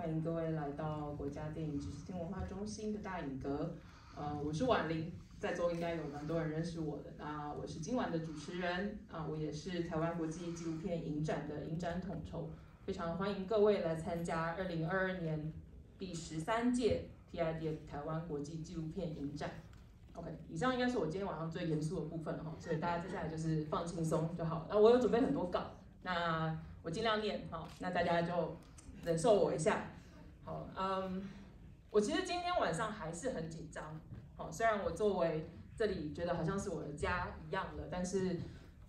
欢迎各位来到国家电影知识厅文化中心的大影阁。呃，我是婉玲，在座应该有蛮多人认识我的。那我是今晚的主持人啊，我也是台湾国际纪录片影展的影展统筹。非常欢迎各位来参加二零二二年第十三届 TID 台湾国际纪录片影展。OK，以上应该是我今天晚上最严肃的部分了哈，所以大家接下来就是放轻松就好。那我有准备很多稿，那我尽量念哈，那大家就忍受我一下。好，嗯，我其实今天晚上还是很紧张。好，虽然我作为这里觉得好像是我的家一样的，但是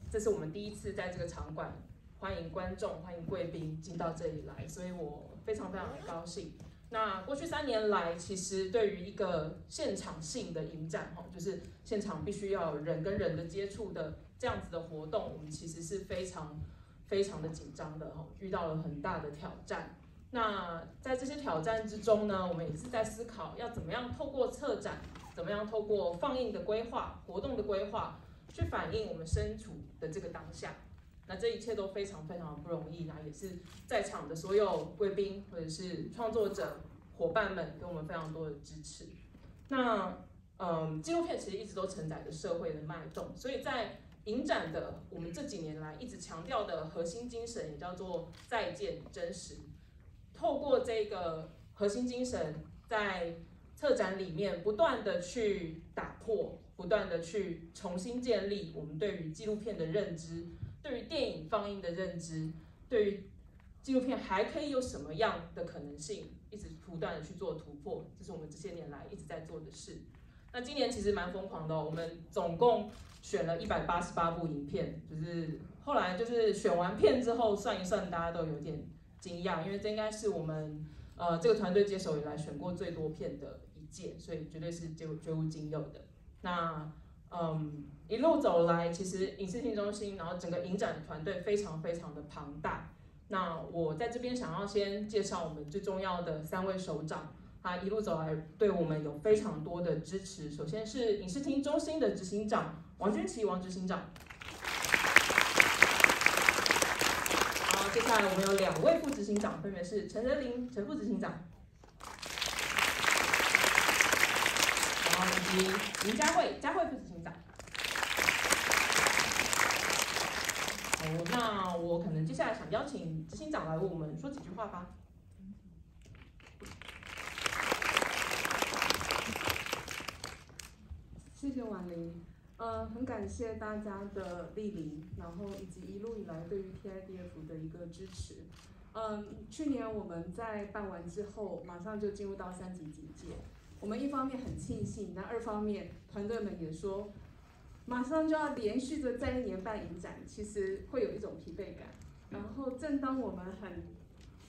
这是我们第一次在这个场馆欢迎观众、欢迎贵宾进到这里来，所以我非常非常的高兴。那过去三年来，其实对于一个现场性的影展，哈，就是现场必须要有人跟人的接触的这样子的活动，我们其实是非常非常的紧张的，哈，遇到了很大的挑战。那在这些挑战之中呢，我们也是在思考要怎么样透过策展，怎么样透过放映的规划、活动的规划，去反映我们身处的这个当下。那这一切都非常非常的不容易，那也是在场的所有贵宾或者是创作者伙伴们给我们非常多的支持。那嗯，纪录片其实一直都承载着社会的脉动，所以在影展的我们这几年来一直强调的核心精神，也叫做再见真实。透过这个核心精神，在策展里面不断的去打破，不断的去重新建立我们对于纪录片的认知。对于电影放映的认知，对于纪录片还可以有什么样的可能性，一直不断的去做突破，这是我们这些年来一直在做的事。那今年其实蛮疯狂的，我们总共选了一百八十八部影片，就是后来就是选完片之后算一算，大家都有点惊讶，因为这应该是我们呃这个团队接手以来选过最多片的一届，所以绝对是绝绝无仅有的。那嗯。一路走来，其实影视厅中心，然后整个影展团队非常非常的庞大。那我在这边想要先介绍我们最重要的三位首长，他一路走来对我们有非常多的支持。首先是影视厅中心的执行长王君琪，王执行长。好，接下来我们有两位副执行长，分别是陈德林陈副执行长，然后以及林佳慧佳慧副执行长。哦那我可能接下来想邀请执行长来为我们说几句话吧。谢谢婉玲，呃，很感谢大家的莅临，然后以及一路以来对于 TIDF 的一个支持。嗯，去年我们在办完之后，马上就进入到三级警戒。我们一方面很庆幸，那二方面团队们也说。马上就要连续的再一年办影展，其实会有一种疲惫感。然后正当我们很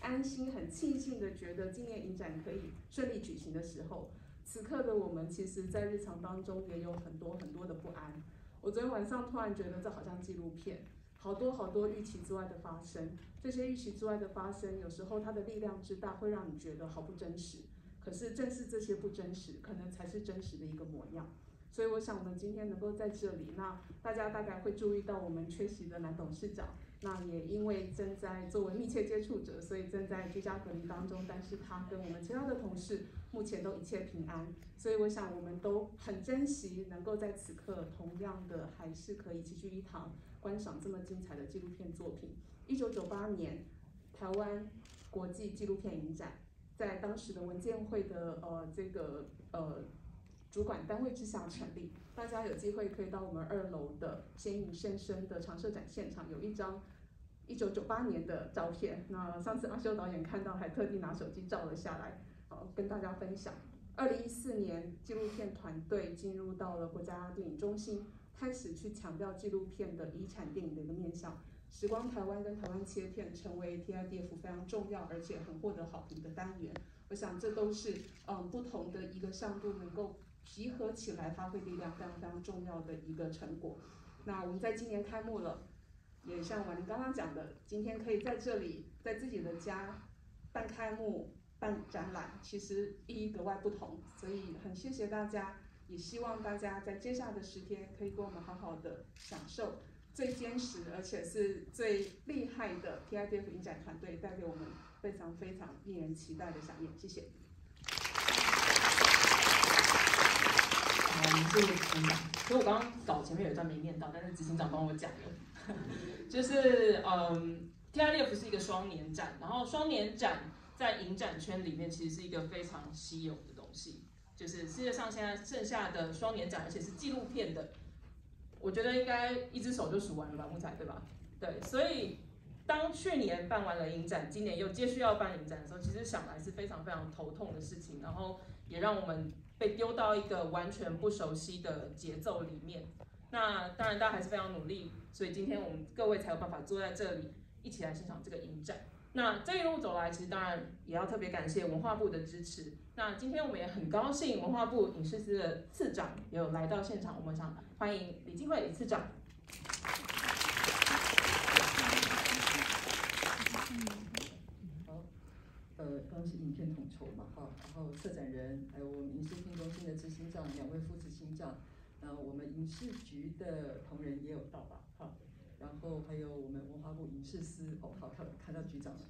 安心、很庆幸的觉得今年影展可以顺利举行的时候，此刻的我们其实，在日常当中也有很多很多的不安。我昨天晚上突然觉得，这好像纪录片，好多好多预期之外的发生。这些预期之外的发生，有时候它的力量之大，会让你觉得好不真实。可是正是这些不真实，可能才是真实的一个模样。所以我想，我们今天能够在这里，那大家大概会注意到我们缺席的男董事长。那也因为正在作为密切接触者，所以正在居家隔离当中。但是他跟我们其他的同事目前都一切平安。所以我想，我们都很珍惜能够在此刻，同样的还是可以齐聚一堂，观赏这么精彩的纪录片作品。一九九八年，台湾国际纪录片影展，在当时的文件会的呃这个呃。主管单位之下成立，大家有机会可以到我们二楼的先影现身的长设展现场，有一张一九九八年的照片。那上次阿修导演看到，还特地拿手机照了下来，好跟大家分享。二零一四年，纪录片团队进入到了国家电影中心，开始去强调纪录片的遗产电影的一个面向。时光台湾跟台湾切片成为 TIDF 非常重要而且很获得好评的单元。我想这都是嗯不同的一个向度能够。集合起来发挥力量，非常非常重要的一个成果。那我们在今年开幕了，也像婉玲刚刚讲的，今天可以在这里，在自己的家办开幕、办展览，其实意义格外不同。所以很谢谢大家，也希望大家在接下来的十天可以跟我们好好的享受最坚实而且是最厉害的 TIDF 影展团队，带给我们非常非常令人期待的飨宴。谢谢。谢谢执行长。所以我刚刚稿前面有一段没念到，但是执行长帮我讲了，就是嗯，TIDF 是一个双年展，然后双年展在影展圈里面其实是一个非常稀有的东西，就是世界上现在剩下的双年展，而且是纪录片的，我觉得应该一只手就数完了吧，木材对吧？对，所以当去年办完了影展，今年又接续要办影展的时候，其实想来是非常非常头痛的事情，然后也让我们。被丢到一个完全不熟悉的节奏里面，那当然大家还是非常努力，所以今天我们各位才有办法坐在这里一起来欣赏这个影展。那这一路走来，其实当然也要特别感谢文化部的支持。那今天我们也很高兴，文化部影视司的次长也有来到现场，我们想欢迎李金惠李次长。呃，刚刚是影片统筹嘛，哈，然后策展人，还有我们影视厅中心的执行长两位副执行长，那我们影视局的同仁也有到吧，哈，然后还有我们文化部影视司，哦，好，看看到局长了，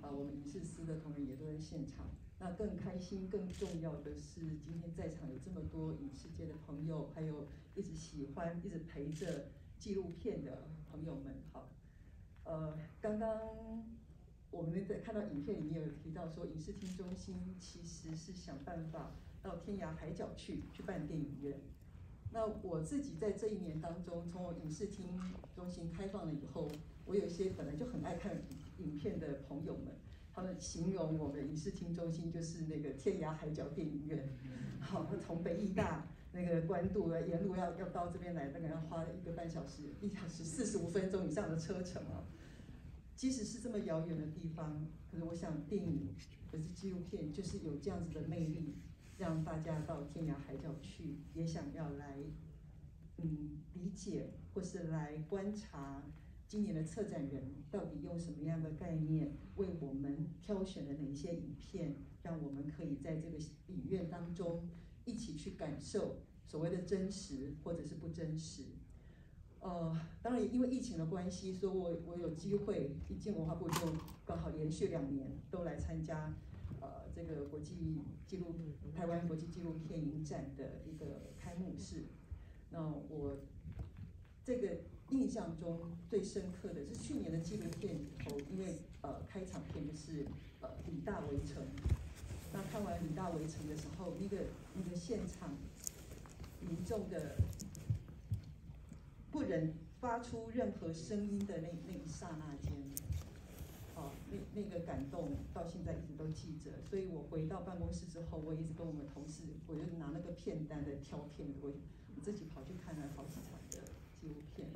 啊，我们影视司的同仁也都在现场。那更开心、更重要的是，今天在场有这么多影视界的朋友，还有一直喜欢、一直陪着纪录片的朋友们，好，呃，刚刚。我们在看到影片里面有提到说，影视厅中心其实是想办法到天涯海角去去办电影院。那我自己在这一年当中，从我影视厅中心开放了以后，我有一些本来就很爱看影片的朋友们，他们形容我们影视厅中心就是那个天涯海角电影院。好，从北艺大那个关渡沿路要要到这边来，大概要花一个半小时，一小时四十五分钟以上的车程啊。即使是这么遥远的地方，可是我想电影，可是纪录片，就是有这样子的魅力，让大家到天涯海角去，也想要来，嗯，理解或是来观察今年的策展人到底用什么样的概念为我们挑选了哪些影片，让我们可以在这个影院当中一起去感受所谓的真实或者是不真实。呃，当然因为疫情的关系，所以我我有机会一进文化部就刚好连续两年都来参加，呃，这个国际纪录台湾国际纪录片影展的一个开幕式。那我这个印象中最深刻的是去年的纪录片里头，因为呃开场片就是呃李大围城。那看完李大围城的时候，那个那个现场民众的。不忍发出任何声音的那那一刹那间，哦，那那个感动到现在一直都记着。所以我回到办公室之后，我一直跟我们同事，我就拿那个片单的挑片，我我自己跑去看了好几场的纪录片。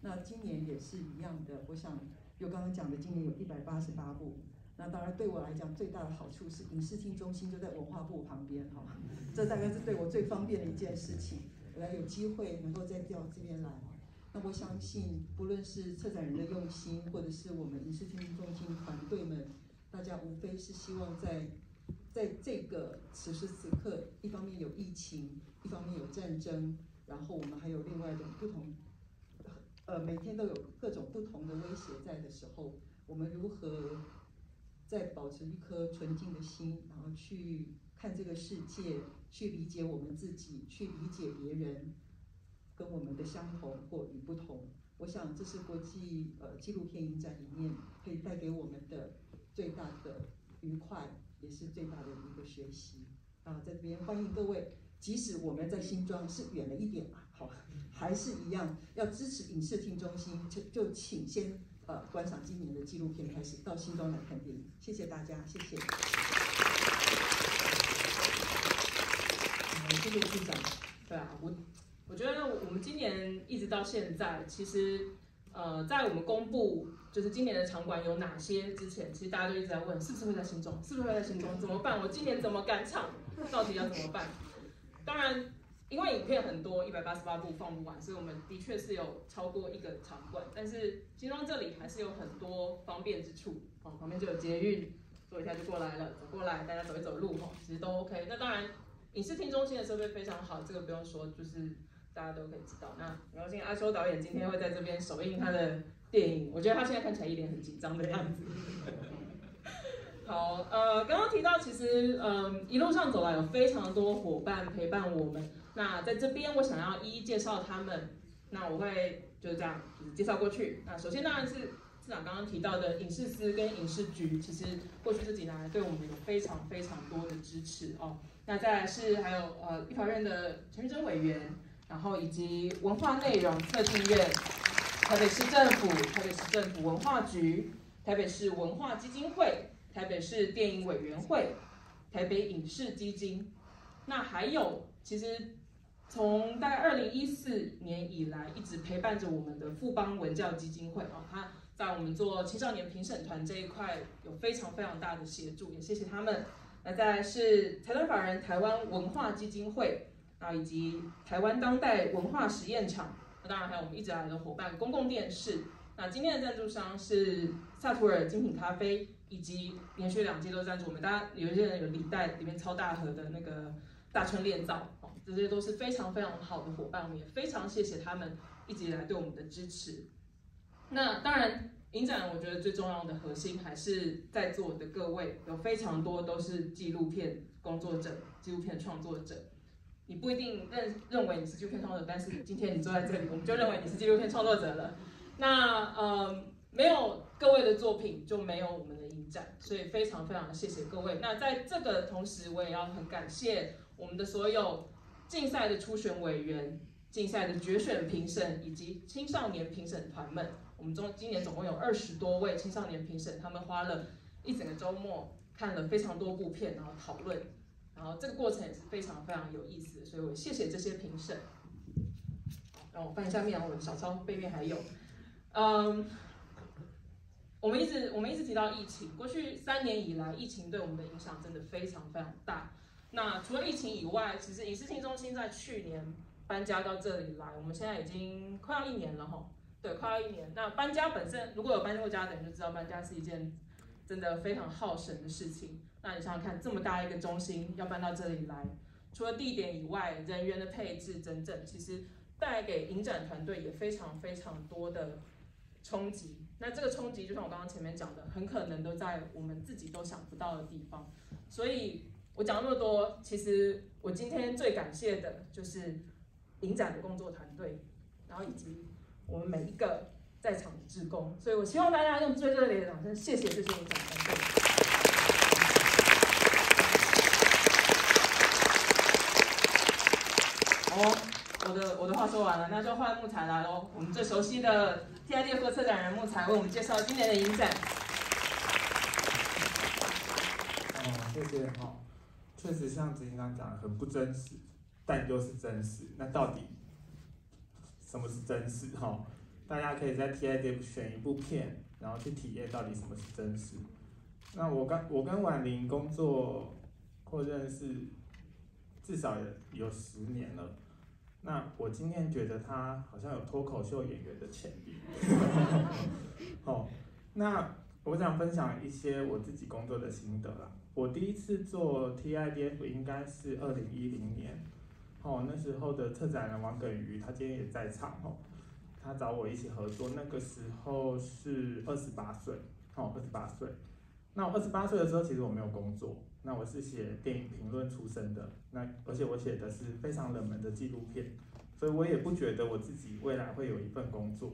那今年也是一样的，我想就刚刚讲的，今年有一百八十八部。那当然对我来讲最大的好处是影视厅中心就在文化部旁边，哈，这大概是对我最方便的一件事情。我要有机会能够再调这边来。那我相信，不论是策展人的用心，或者是我们影视厅中心团队们，大家无非是希望在在这个此时此刻，一方面有疫情，一方面有战争，然后我们还有另外一种不同，呃，每天都有各种不同的威胁在的时候，我们如何在保持一颗纯净的心，然后去看这个世界，去理解我们自己，去理解别人。跟我们的相同或与不同，我想这是国际呃纪录片影展里面可以带给我们的最大的愉快，也是最大的一个学习啊！在这边欢迎各位，即使我们在新庄是远了一点吧，好，还是一样要支持影视厅中心，就就请先呃观赏今年的纪录片开始，到新庄来看电影。谢谢大家，谢谢。谢谢局长。对啊，我。我觉得我们今年一直到现在，其实，呃，在我们公布就是今年的场馆有哪些之前，其实大家都一直在问，是不是会在新庄，是不是会在新庄，怎么办？我今年怎么赶场？到底要怎么办？当然，因为影片很多，一百八十八部放不完，所以我们的确是有超过一个场馆，但是新庄这里还是有很多方便之处，哦，旁边就有捷运，坐一下就过来了，走过来大家走一走路，哈，其实都 OK。那当然，影视厅中心的设备非常好，这个不用说，就是。大家都可以知道。那然后现在阿修导演今天会在这边首映他的电影，我觉得他现在看起来一脸很紧张的样子。好，呃，刚刚提到，其实，嗯，一路上走来有非常多伙伴陪伴我们。那在这边，我想要一一介绍他们。那我会就是这样，就是介绍过去。那首先当然是市长刚刚提到的影视司跟影视局，其实过去这几年来对我们有非常非常多的支持哦。那再来是还有呃立法院的陈玉珍委员，然后以及文化内容策进院、台北市政府、台北市政府文化局、台北市文化基金会。台北市电影委员会、台北影视基金，那还有其实从大概二零一四年以来一直陪伴着我们的富邦文教基金会啊，他在我们做青少年评审团这一块有非常非常大的协助，也谢谢他们。那再来是财团法人台湾文化基金会啊，以及台湾当代文化实验场，那当然还有我们一直来的伙伴公共电视。那今天的赞助商是萨图尔精品咖啡。以及连续两季都赞助我们，大家有一些人有礼袋里面超大盒的那个大春炼造，这些都是非常非常好的伙伴，我们也非常谢谢他们一直以来对我们的支持。那当然，影展我觉得最重要的核心还是在座的各位，有非常多都是纪录片工作者、纪录片创作者。你不一定认认为你是纪录片创作者，但是今天你坐在这里，我们就认为你是纪录片创作者了。那呃，没有各位的作品，就没有我们的影展。所以非常非常的谢谢各位。那在这个同时，我也要很感谢我们的所有竞赛的初选委员、竞赛的决选评审以及青少年评审团们。我们中今年总共有二十多位青少年评审，他们花了一整个周末看了非常多部片，然后讨论，然后这个过程也是非常非常有意思。所以我谢谢这些评审。让我翻一下面，我的小抄背面还有，嗯。我们一直我们一直提到疫情，过去三年以来，疫情对我们的影响真的非常非常大。那除了疫情以外，其实影视厅中心在去年搬家到这里来，我们现在已经快要一年了哈。对，快要一年。那搬家本身，如果有搬过家的人就知道，搬家是一件真的非常耗神的事情。那你想想看，这么大一个中心要搬到这里来，除了地点以外，人员的配置等等，其实带给影展团队也非常非常多的冲击。那这个冲击，就像我刚刚前面讲的，很可能都在我们自己都想不到的地方。所以我讲那么多，其实我今天最感谢的就是影展的工作团队，然后以及我们每一个在场的职工。所以我希望大家用最热烈的掌声，谢谢这些我讲团队。好，我的我的话说完了，那就换木材来喽。我们最熟悉的。TID 和策展人木材为我们介绍今年的影展。哦，谢谢哈。确实像执行长讲的，很不真实，但又是真实。那到底什么是真实？哈，大家可以在 TIDF 选一部片，然后去体验到底什么是真实。那我跟我跟婉玲工作或认识至少有十年了。那我今天觉得他好像有脱口秀演员的潜力。好，那我想分享一些我自己工作的心得啦。我第一次做 TIDF 应该是二零一零年，哦，那时候的策展人王耿瑜，他今天也在场哦，他找我一起合作，那个时候是二十八岁，哦，二十八岁。那我二十八岁的时候，其实我没有工作。那我是写电影评论出身的，那而且我写的是非常冷门的纪录片，所以我也不觉得我自己未来会有一份工作，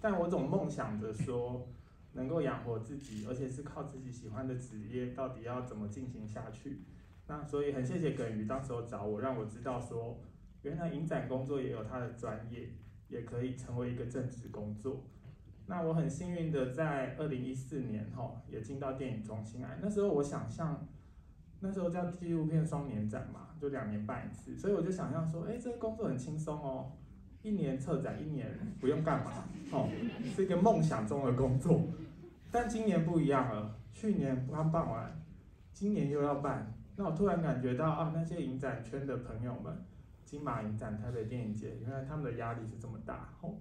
但我总梦想着说能够养活自己，而且是靠自己喜欢的职业，到底要怎么进行下去？那所以很谢谢耿于当时候找我，让我知道说原来影展工作也有它的专业，也可以成为一个正职工作。那我很幸运的在二零一四年哈也进到电影中心来，那时候我想象。那时候叫纪录片双年展嘛，就两年办一次，所以我就想象说，哎，这个工作很轻松哦，一年策展，一年不用干嘛，哦，是一个梦想中的工作。但今年不一样了，去年刚办完，今年又要办，那我突然感觉到啊，那些影展圈的朋友们，金马影展、台北电影节，原来他们的压力是这么大。哦，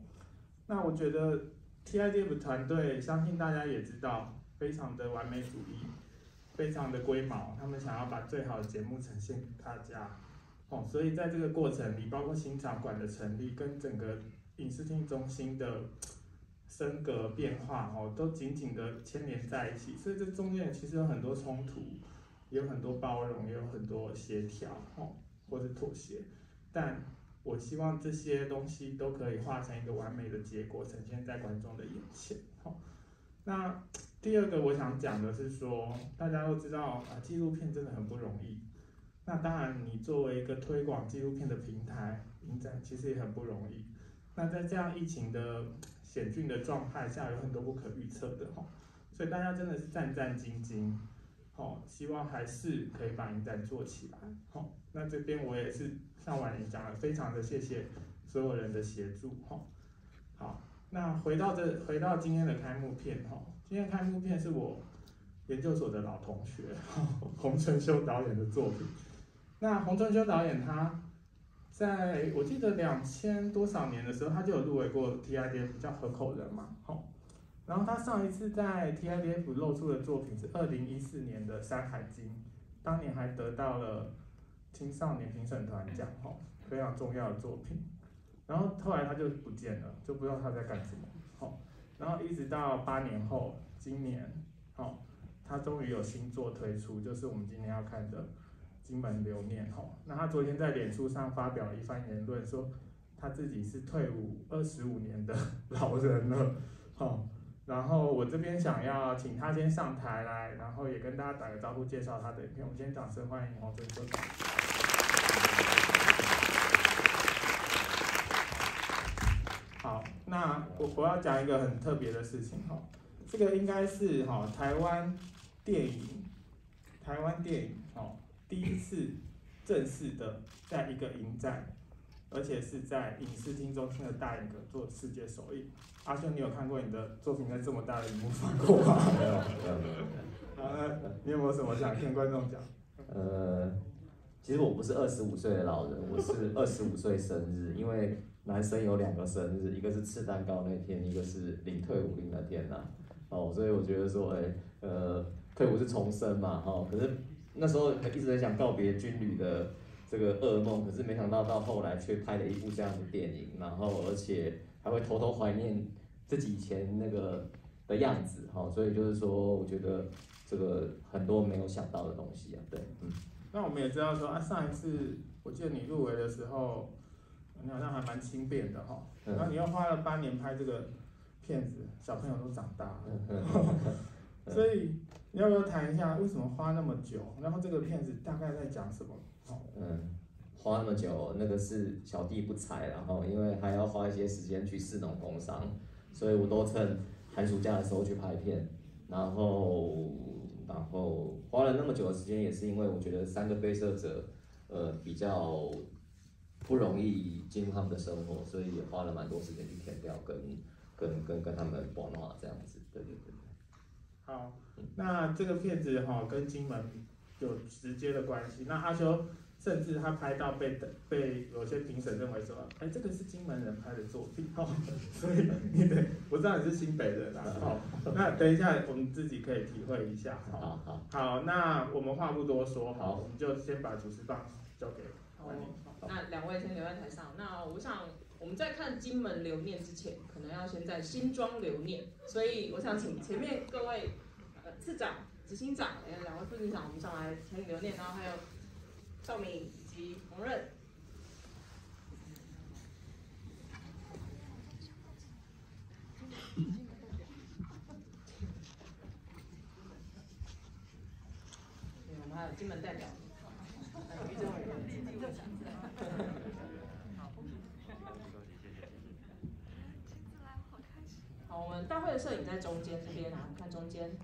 那我觉得 TIDF 团队，相信大家也知道，非常的完美主义。非常的龟毛，他们想要把最好的节目呈现给大家，哦，所以在这个过程里，包括新场馆的成立跟整个影视厅中心的升格变化，哦，都紧紧的牵连在一起。所以这中间其实有很多冲突，也有很多包容，也有很多协调，哦，或者妥协。但我希望这些东西都可以化成一个完美的结果，呈现在观众的眼前。好，那第二个我想讲的是说，大家都知道啊，纪录片真的很不容易。那当然，你作为一个推广纪录片的平台，影展其实也很不容易。那在这样疫情的险峻的状态下，有很多不可预测的哈，所以大家真的是战战兢兢。好，希望还是可以把影展做起来。好，那这边我也是像婉玲讲的，非常的谢谢所有人的协助。哈，好，那回到这，回到今天的开幕片。哈，今天开幕片是我研究所的老同学洪春修导演的作品。那洪春修导演他在我记得两千多少年的时候，他就有入围过 TIDF 叫河口人嘛，好，然后他上一次在 TIDF 露出的作品是二零一四年的《山海经》，当年还得到了青少年评审团奖，哈，非常重要的作品。然后后来他就不见了，就不知道他在干什么，好，然后一直到八年后，今年，好，他终于有新作推出，就是我们今天要看的。金门留念吼，那他昨天在脸书上发表了一番言论，说他自己是退伍二十五年的 老人了，好，然后我这边想要请他先上台来，然后也跟大家打个招呼，介绍他的影片。我们先掌声欢迎黄春秋。好，那我我要讲一个很特别的事情哈，这个应该是哈台湾电影，台湾电影哦。第一次正式的在一个影展，而且是在影视厅中心的大影阁做世界首映。阿修，你有看过你的作品在这么大的荧幕放过吗？没有，没有，没有。啊，你有没有什么想跟观众讲？呃，其实我不是二十五岁的老人，我是二十五岁生日。因为男生有两个生日，一个是吃蛋糕那天，一个是领退伍令那天呐。哦，所以我觉得说，哎，呃，退伍是重生嘛，哈，可是。那时候一直在想告别军旅的这个噩梦，可是没想到到后来却拍了一部这样的电影，然后而且还会偷偷怀念自己以前那个的样子，哈，所以就是说，我觉得这个很多没有想到的东西啊，对，嗯。那我们也知道说啊，上一次我记得你入围的时候，你好像还蛮轻便的哈，然后你又花了八年拍这个片子，小朋友都长大了，所以。你要不要谈一下为什么花那么久？然后这个片子大概在讲什么？嗯，花那么久，那个是小弟不才，然后因为还要花一些时间去试农工商，所以我都趁寒暑假的时候去拍片，然后然后花了那么久的时间，也是因为我觉得三个被摄者，呃，比较不容易进入他们的生活，所以也花了蛮多时间去填掉，跟跟跟跟他们玩话这样子，对对对。好，那这个片子哈跟金门有直接的关系。那阿修甚至他拍到被被有些评审认为说，哎，这个是金门人拍的作品哦，所以你得我知道你是新北人啊，好，那等一下我们自己可以体会一下。好好好，那我们话不多说，好，我们就先把主持棒交给。好，那两位先留在台上。那我想。我们在看金门留念之前，可能要先在新庄留念，所以我想请前面各位呃次长、执行长，哎两位副局长，我们上来请留念，然后还有赵敏以及洪润。我们还有金门代表。好，我们大会的摄影在中间这边啊，看中间。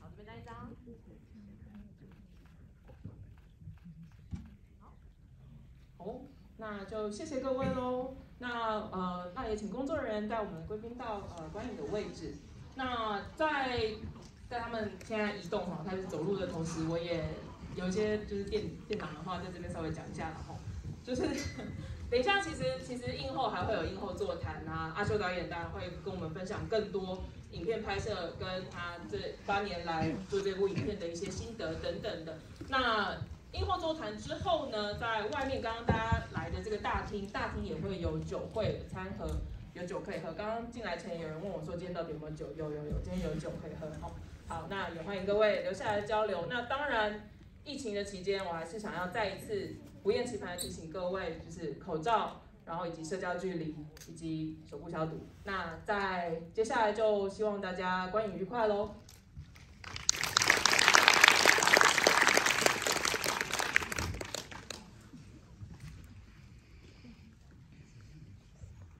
好，这边来一张。好，那就谢谢各位喽。那呃，那也请工作人员带我们的贵宾到呃观影的位置。那在在他们现在移动哈，开始走路的同时，我也。有一些就是电电脑的话，在这边稍微讲一下了哈，就是 等一下，其实其实映后还会有映后座谈啊，阿修导演当然会跟我们分享更多影片拍摄跟他这八年来做这部影片的一些心得等等的。那映后座谈之后呢，在外面刚刚大家来的这个大厅，大厅也会有酒会餐盒，有酒可以喝。刚刚进来前有人问我说今天到底有没有酒？有有有，今天有酒可以喝。好，好，那也欢迎各位留下来交流。那当然，疫情的期间，我还是想要再一次不厌其烦地提醒各位，就是口罩，然后以及社交距离，以及手部消毒。那在接下来就希望大家观影愉快喽。